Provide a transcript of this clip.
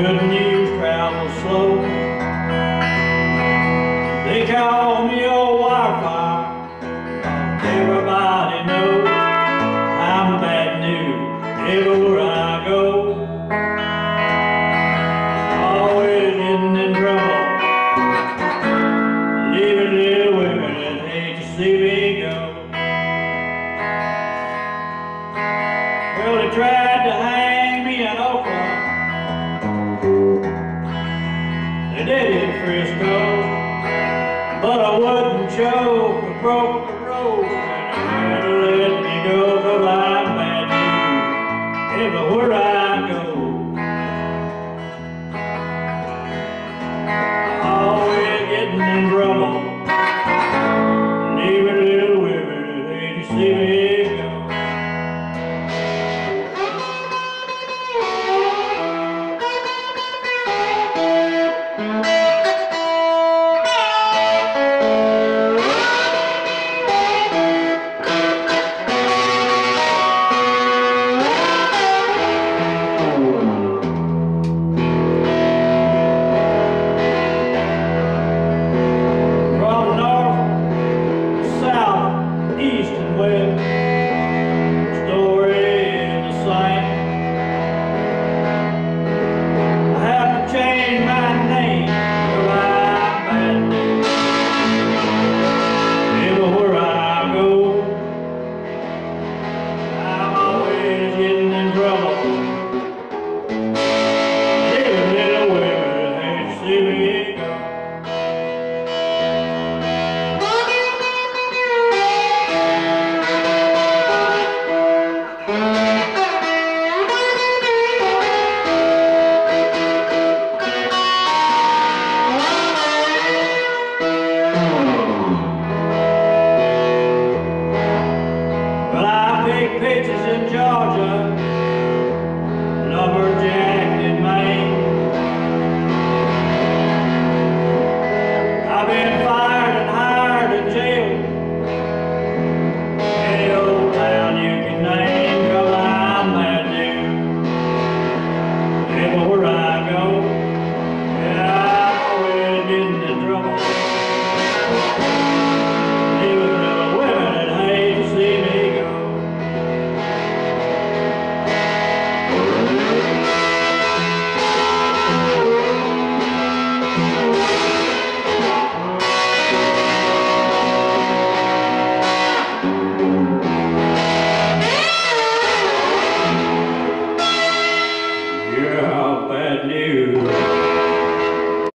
Good news travels slow. They call me old Wildfire. Everybody knows I'm bad news everywhere I go. Always in and trouble. Leaving little women that hate to see me go. Well, they try and it Frisco. But I wouldn't choke, I broke the road, and you let me go, cause I met you everywhere I go.